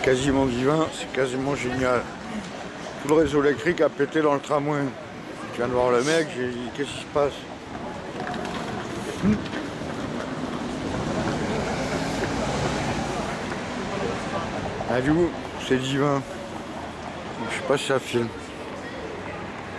C'est quasiment divin, c'est quasiment génial. Tout le réseau électrique a pété dans le tramway. Je viens de voir le mec, j'ai dit qu'est-ce qui se passe? Ah c'est divin. Je sais pas si ça filme.